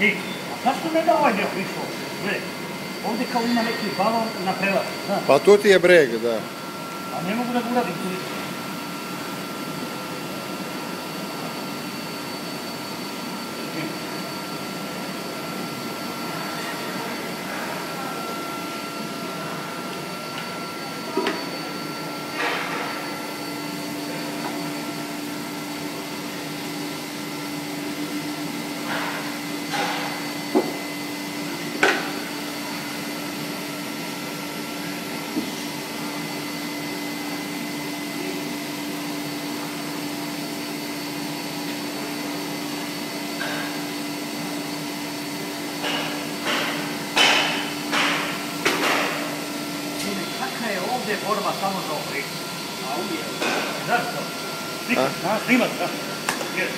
Ej, a zašto ne da ovaj deo prišao? Gledaj, ovdje kao ima neki balon na prelaz. Pa tu ti je breg, da. A ne mogu da ga uradim tu. Čuli, je ovdje borba samo za oprih? A uvijek. Znaš to? Snimaš, A? a? Snimaš, da? Jer,